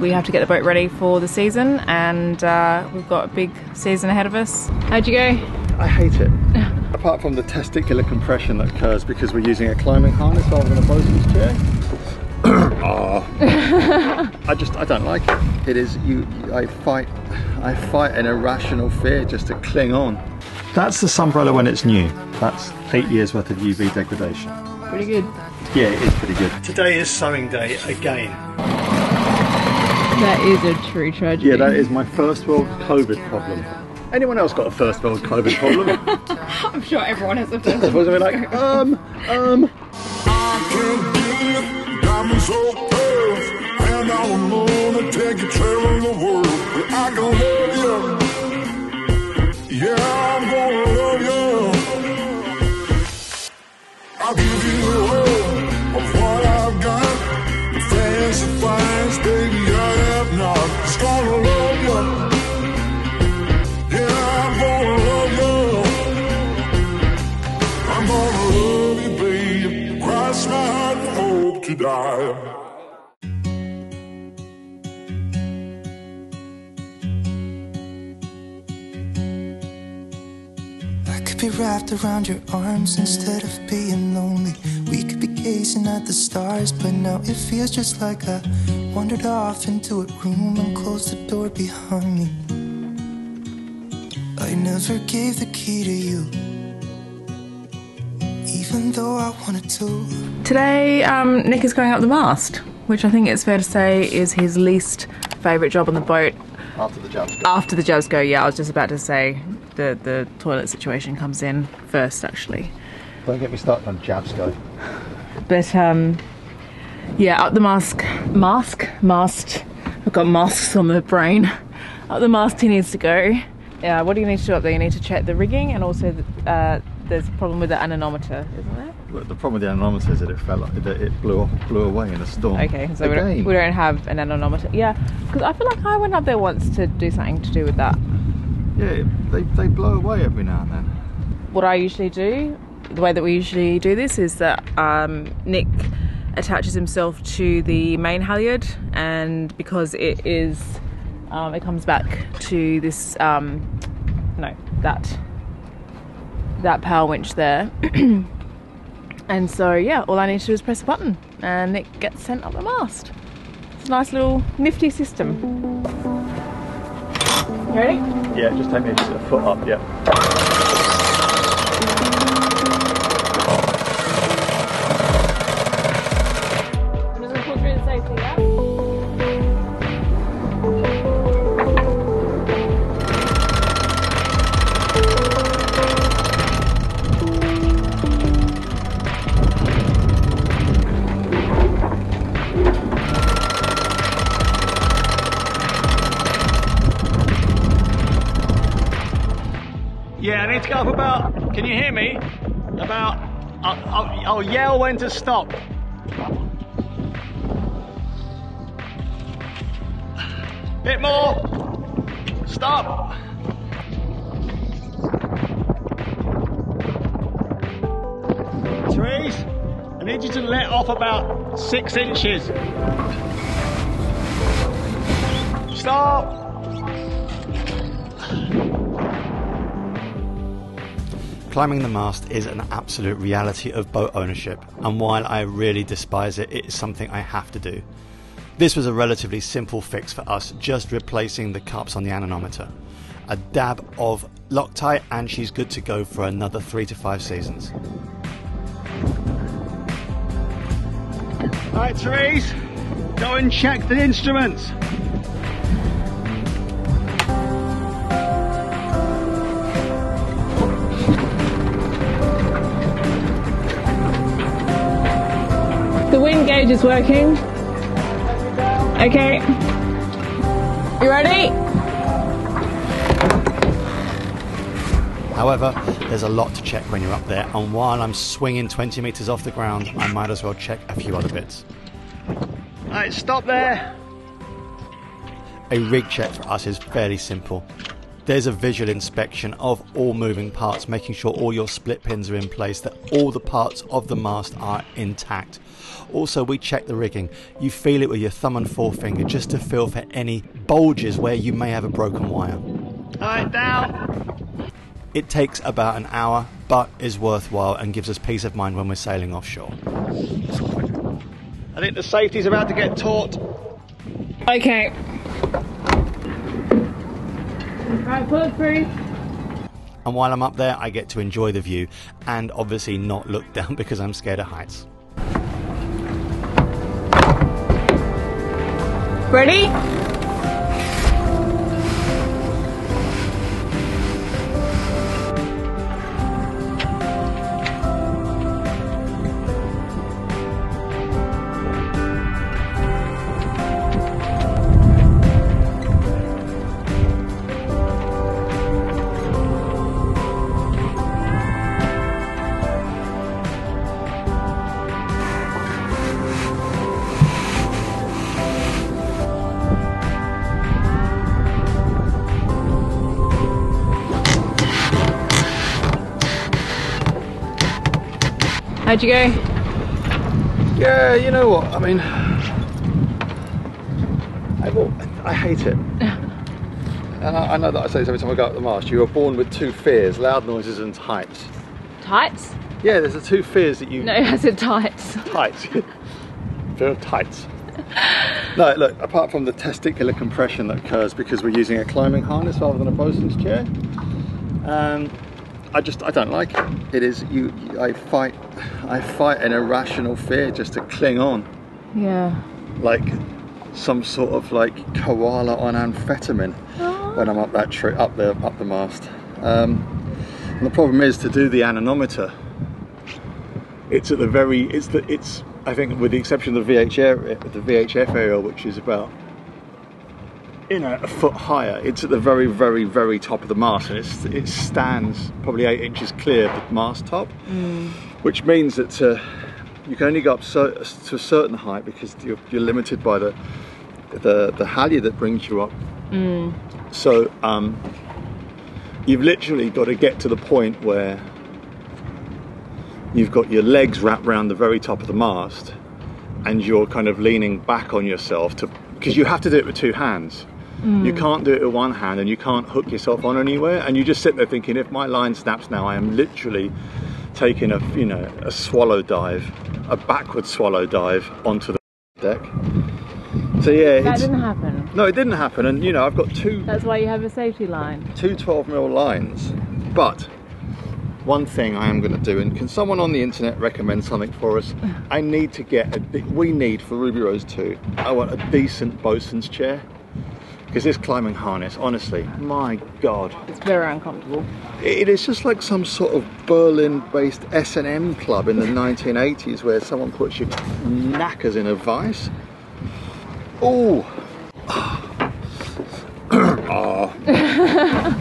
we have to get the boat ready for the season, and uh, we've got a big season ahead of us. How'd you go? I hate it. Apart from the testicular compression that occurs because we're using a climbing harness rather than a bosun's chair. oh. I just I don't like it. It is you I fight I fight an irrational fear just to cling on. That's the Sunbrella when it's new. That's eight years worth of UV degradation. Pretty good. Yeah, it is pretty good. Today is sewing day again. That is a true tragedy. Yeah, that is my first world COVID problem. Anyone else got a first world COVID problem? I'm sure everyone has a first Was it like, um, um. I can't get diamonds so tough, and I'm gonna take you traveling the world. But I can love you. Yeah, I'm gonna love you. Could be wrapped around your arms instead of being lonely. We could be gazing at the stars, but now it feels just like I wandered off into a room and closed the door behind me. I never gave the key to you, even though I wanted to. Today, um, Nick is going up the mast, which I think it's fair to say is his least favourite job on the boat After the jump. after the jobs go. Yeah, I was just about to say the the toilet situation comes in first, actually. Don't get me started on jabs go. But um, yeah, up the mask, mask, mast. I've got masks on the brain. Up the mast, he needs to go. Yeah, what do you need to do up there? You need to check the rigging, and also the, uh, there's a problem with the anemometer, isn't there? Look, the problem with the anemometer is that it fell, that it blew off, blew away in a storm. Okay, so we don't, we don't have an anemometer. Yeah, because I feel like I went up there once to do something to do with that. Yeah, they, they blow away every now and then. What I usually do, the way that we usually do this, is that um, Nick attaches himself to the main halyard, and because it is, um, it comes back to this, um, no, that that power winch there. and so yeah, all I need to do is press a button, and it gets sent up the mast. It's a nice little nifty system. You ready? Yeah, just take me just a foot up, yeah. Yeah, I need to go up about. Can you hear me? About. I'll, I'll, I'll yell when to stop. Bit more. Stop. Therese, I need you to let off about six inches. Stop. Climbing the mast is an absolute reality of boat ownership, and while I really despise it, it is something I have to do. This was a relatively simple fix for us, just replacing the cups on the anemometer. A dab of Loctite, and she's good to go for another three to five seasons. All right, Therese, go and check the instruments. The wind is working. Okay. You ready? However, there's a lot to check when you're up there, and while I'm swinging 20 metres off the ground, I might as well check a few other bits. All right, stop there. A rig check for us is fairly simple. There's a visual inspection of all moving parts, making sure all your split pins are in place, that all the parts of the mast are intact. Also, we check the rigging. You feel it with your thumb and forefinger just to feel for any bulges where you may have a broken wire. Alright, down. It takes about an hour, but is worthwhile and gives us peace of mind when we're sailing offshore. I think the safety's about to get taut. Okay. Right, pull it through. And while I'm up there, I get to enjoy the view and obviously not look down because I'm scared of heights. Ready? How'd you go? Yeah, you know what? I mean, I, I hate it. And I, I know that I say this every time I go up the mast. You were born with two fears: loud noises and heights. Tights? Yeah, there's the two fears that you No, I said tights. tights. Fear of tights. No, look. Apart from the testicular compression that occurs because we're using a climbing harness rather than a bosun's chair, um, I just I don't like it. It is you. you- I fight. I fight an irrational fear just to cling on. Yeah. like some sort of like koala on amphetamine when I'm up that tree, up the up the mast. Um, and the problem is to do the anemometer. It's at the very. It's the. It's. I think with the exception of the VHF, the VHF aerial, which is about you know a foot higher. It's at the very, very, very top of the mast, and it's it stands probably eight inches clear of the mast top, which means that. Uh, you can only go up so, to a certain height because you're, you're limited by the the the halyard that brings you up. So um, you've literally got to get to the point where you've got your legs wrapped around the very top of the mast, and you're kind of leaning back on yourself to because you have to do it with two hands. Mm. You can't do it with one hand, and you can't hook yourself on anywhere. And you just sit there thinking, if my line snaps now, I am literally taking a you know a swallow dive, a backward swallow dive onto the deck. So yeah, That didn't happen. no, it didn't happen. And you know, I've got two That's why you have a safety line. two 12 mil lines. But one thing I am going to do, and can someone on the internet recommend something for us? I need to get a. We need for Ruby Rose 2. I want a decent bosun's chair. Because this climbing harness, honestly, my God, It's very uncomfortable. it is just like some sort of Berlin-based S&M club in the 1980s where someone puts your knackers in a vice. Oh. oh.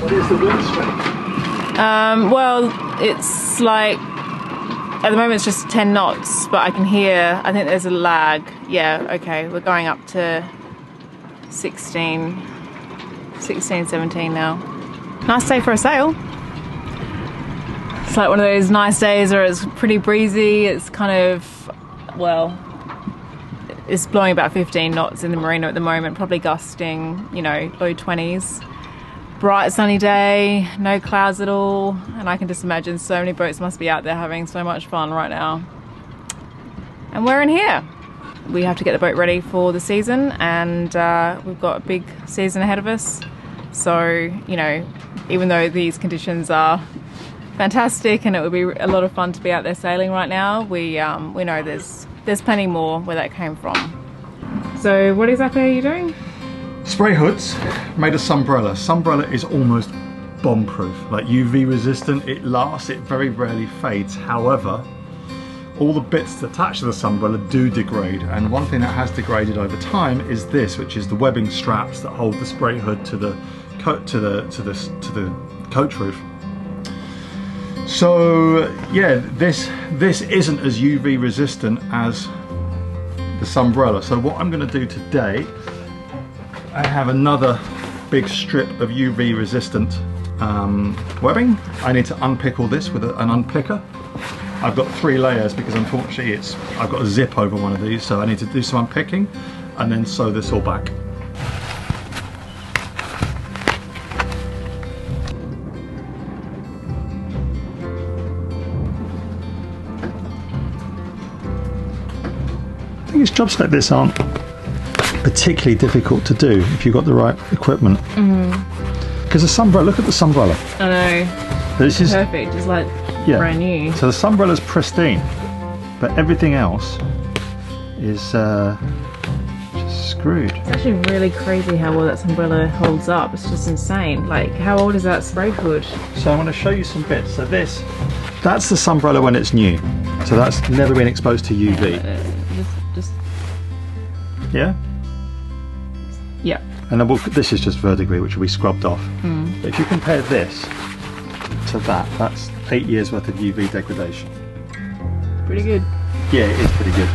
what is the wind strength? Um, well, it's like at the moment it's just 10 knots, but I can hear, I think there's a lag. Yeah, okay, we're going up to 16, 16, 17 now. Nice day for a sail. It's like one of those nice days where it's pretty breezy. It's kind of, well, it's blowing about 15 knots in the marina at the moment, probably gusting, you know, low 20s bright sunny day, no clouds at all, and I can just imagine so many boats must be out there having so much fun right now. And we're in here. We have to get the boat ready for the season, and uh, we've got a big season ahead of us. So, you know, even though these conditions are fantastic and it would be a lot of fun to be out there sailing right now, we um, we know there's there's plenty more where that came from. So, what exactly are you doing? Spray hoods made of Sunbrella. Sunbrella is almost bomb proof, like UV resistant. It lasts, it very rarely fades. However, all the bits attached to the Sunbrella do degrade, and one thing that has degraded over time is this, which is the webbing straps that hold the spray hood to the coat to the to the to the coach roof. So yeah, this this isn't as UV resistant as the Sunbrella. So what I'm going to do today I have another big strip of UV resistant um, webbing. I need to unpick all this with a- an unpicker I've got three layers because unfortunately it's I've got a zip over one of these, so I need to do some unpicking and then sew this all back. I think it's jobs like this aren't particularly difficult to do if you've got the right equipment. Mm-hmm. Because the sunbrella, look at the sunbrella. I know. This is Perfect. It's like yeah. brand new. So the Sunbrella's pristine, but everything else is uh, just screwed. It's actually really crazy how well that umbrella holds up. It's just insane. Like, how old is that spray hood? So I'm going to show you some bits. So this, that's the sunbrella when it's new. So that's never been exposed to UV. Uh, just, just, Yeah. yeah. And then we'll, this is just verdigris, which will be scrubbed off. But if you compare this to that, that's eight years worth of UV degradation. Pretty good. Yeah, it is pretty good.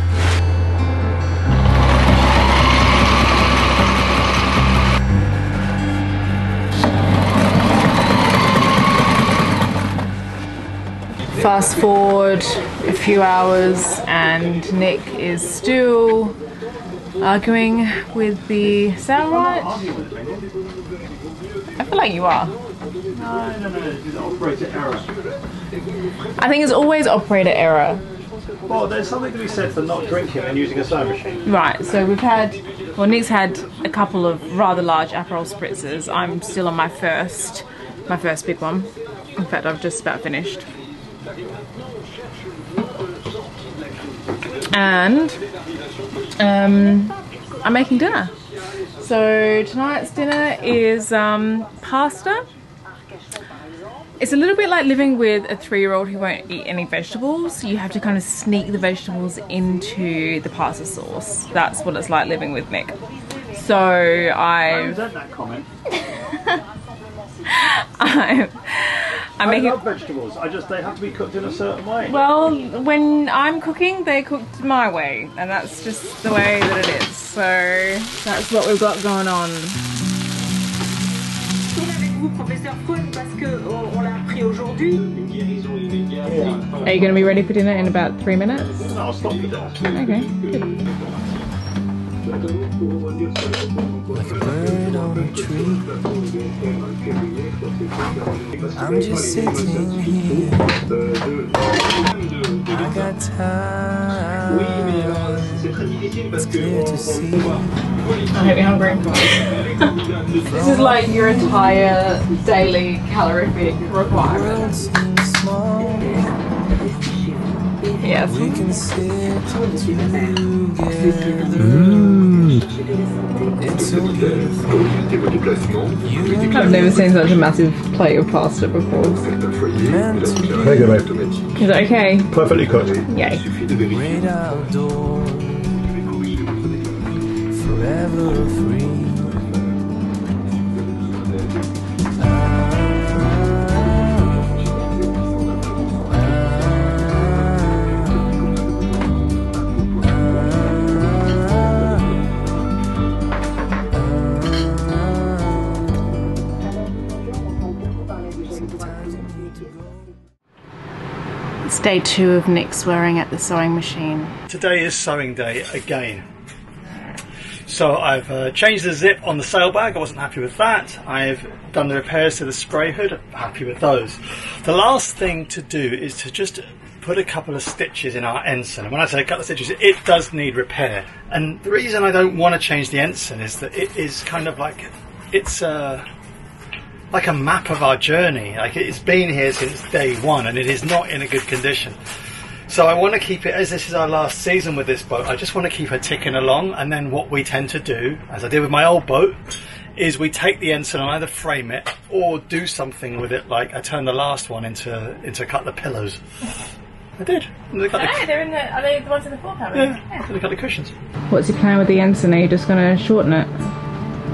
Fast forward a few hours, and Nick is still arguing with the sailrite. I feel like you are. No, no, no, it's operator error. I think it's always operator error. Well, there's something to be said for not drinking and using a sewing machine. Right, so we've had, well, Nick's had a couple of rather large Aperol spritzers. I'm still on my first, my first big one. In fact, I've just about finished. And um, I'm making dinner. So tonight's dinner is um, pasta. It's a little bit like living with a three-year-old who won't eat any vegetables. You have to kind of sneak the vegetables into the pasta sauce. That's what it's like living with Nick. So I, resent that comment. I'm, I'm I making. love vegetables. I just they have to be cooked in a certain way. Well, when I'm cooking, they're cooked my way, and that's just the way that it is. So that's what we've got going on. Avec vous, professeur Faune, parce que on, on l'a appris aujourd'hui. Are you going to be ready for dinner in about three minutes? No, I'll stop with that. Okay, good. like a bird on a tree. I'm just sitting here. I got time. It's clear to see. I hope you're hungry. this is like your entire daily calorific requirement. World seems small. Yes. We can sit together. It's so beautiful. You I've never seen such a massive plate of pasta before. meant to Very good, mate. Is it okay? Perfectly cooked. Yay. be great outdoors. Forever free. It's day two of Nick swearing at the sewing machine. Today is sewing day again. So I've uh, changed the zip on the sail bag, I wasn't happy with that. I've done the repairs to the spray hood. Happy with those. The last thing to do is to just put a couple of stitches in our ensign. And when I say a couple of stitches, it does need repair. And the reason I don't want to change the ensign is that it is kind of like it's a like a map of our journey. Like it's been here since day one, and it is not in a good condition. So I want to keep it as this is our last season with this boat. I just want to keep her ticking along, and then what we tend to do, as I did with my old boat, is we take the ensign and either frame it or do something with it. Like I turned the last one into into cut the pillows. I did. And they cut the, they're in the. Are they the ones in the floor cabin? yeah, and they cut the cushions. What's your plan with the ensign? Are you just going to shorten it?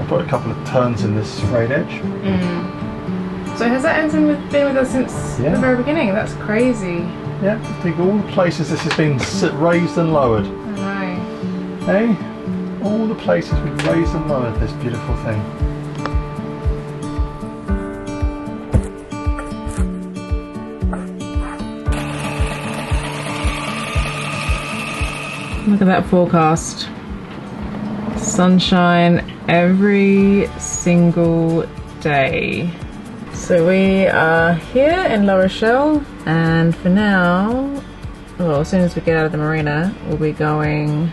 Put a couple of turns in this frayed edge. Mm. So has that ensign with, been with us since Yeah. the very beginning? That's crazy. Yeah, I think all the places this has been raised and lowered. I know. Hey, all the places we've raised and lowered this beautiful thing. Look at that forecast. Sunshine every single day. So we are here in La Rochelle, and for now, well, as soon as we get out of the marina, we'll be going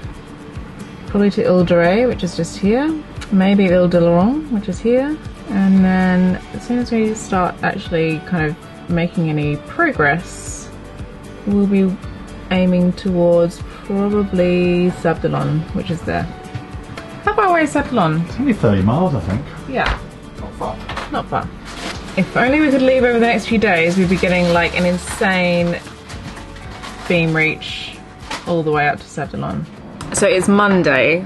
probably to Ile de Ré, which is just here, maybe Ile d'Oléron, which is here, and then as soon as we start actually kind of making any progress, we'll be aiming towards probably Sables d'Olonne, which is there. How far away is Sables d'Olonne? It's only 30 miles, I think. Yeah, Not far. not far. If only we could leave over the next few days, we'd be getting like an insane beam reach all the way up to Sables d'Olonne. So it's Monday.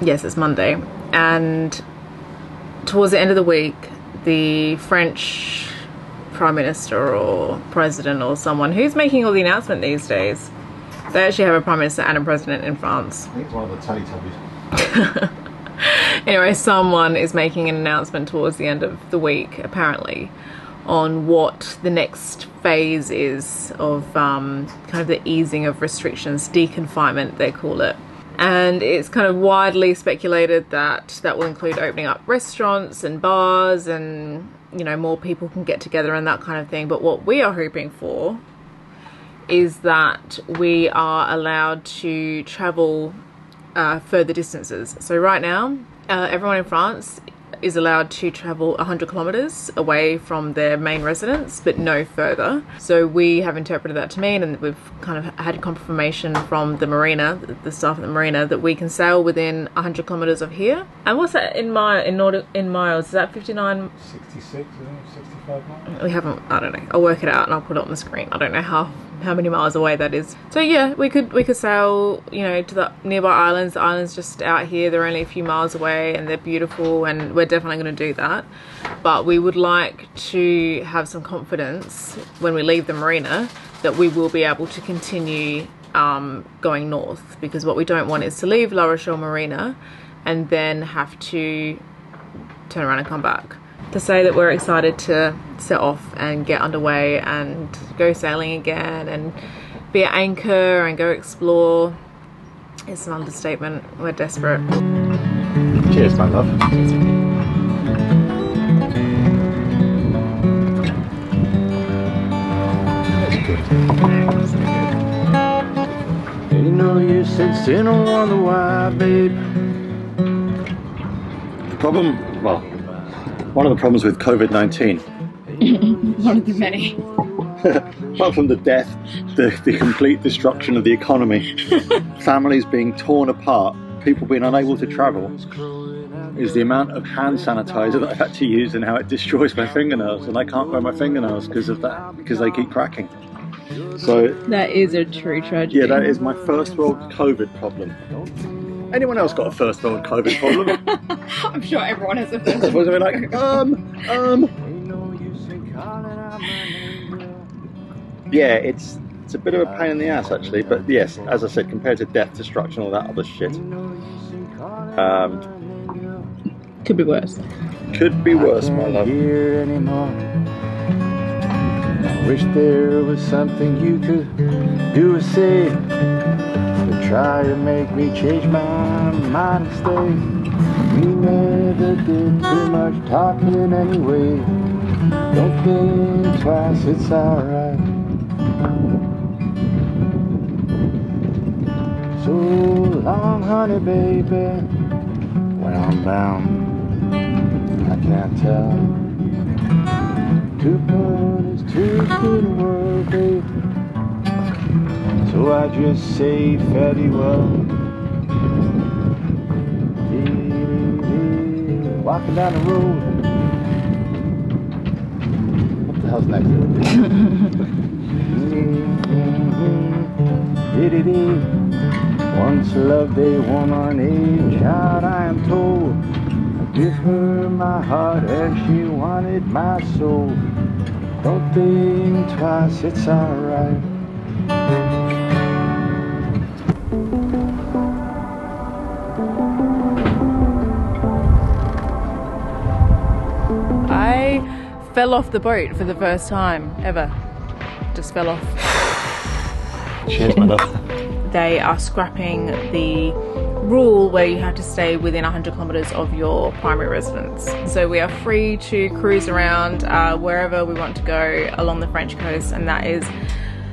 Yes, it's Monday. And towards the end of the week, the French Prime Minister or President or someone who's making all the announcement these days. They actually have a Prime Minister and a President in France. I think it's one of the Teletubbies. anyway, someone is making an announcement towards the end of the week, apparently, on what the next phase is of um, kind of the easing of restrictions, deconfinement, they call it. And it's kind of widely speculated that that will include opening up restaurants and bars and, you know, more people can get together and that kind of thing. But what we are hoping for is that we are allowed to travel uh, further distances. So right now, uh, everyone in France is allowed to travel 100 kilometers away from their main residence, but no further. So we have interpreted that to mean, and we've kind of had confirmation from the marina, the staff at the marina, that we can sail within 100 kilometers of here. And what's that in mi in in miles? Is that 59? 66, I think, 65 miles. We haven't. I don't know. I'll work it out and I'll put it on the screen. I don't know how how many miles away that is. So yeah, we could we could sail, you know, to the nearby islands. The islands just out here. They're only a few miles away and they're beautiful, and we're definitely going to do that. But we would like to have some confidence when we leave the marina that we will be able to continue um, going north because what we don't want is to leave La Rochelle Marina and then have to turn around and come back. To say that we're excited to set off and get underway and go sailing again and be at anchor and go explore it's an understatement. We're desperate. Cheers, my love. Ain't no use in sitting and wonder why, babe. The problem, well, one of the problems with COVID 19, One of the many. apart from the death, the, the complete destruction of the economy, families being torn apart, people being unable to travel, is the amount of hand sanitizer that I've had to use and how it destroys my fingernails. And I can't grow my fingernails because of that, because they keep cracking. So, That is a true tragedy. yeah, that is my first world COVID problem. Anyone else got a first world COVID problem? I'm sure everyone has a first Was it like, um, um, Ain't no use in calling out my name, girl. yeah, it's it's a bit of a pain in the ass actually. But yes, as I said, compared to death, destruction, all that other shit, Ain't no use in calling um, out my name, girl. Could be worse. could be worse, my love. I wish there was something you could do or say to try to make me change my mind and stay. We never did too much talking anyway. Don't think twice, it's alright. So long, honey, baby. When I'm bound, I can't tell. Two put is two to the world, babe. So I just say fairly well. Walking down the road. What the hell's next? Once loved a woman, a child I am told. I give her my heart and she wanted my soul. Don't think twice, it's alright. Fell off the boat for the first time ever. Just fell off. Cheers, my love. they are scrapping the rule where you have to stay within 100 kilometers of your primary residence. So we are free to cruise around uh, wherever we want to go along the French coast, and that is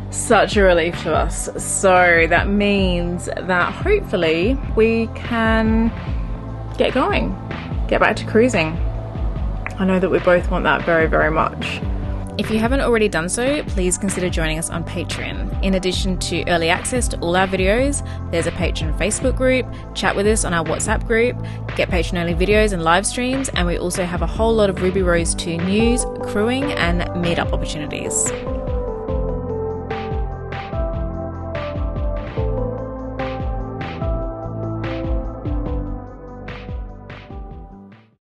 such a relief to us. So that means that hopefully we can get going, get back to cruising. I know that we both want that very, very much. If you haven't already done so, please consider joining us on Patreon. In addition to early access to all our videos, there's a Patreon Facebook group, chat with us on our WhatsApp group, get Patreon only videos and live streams, and we also have a whole lot of Ruby Rose 2 news, crewing, and meetup opportunities.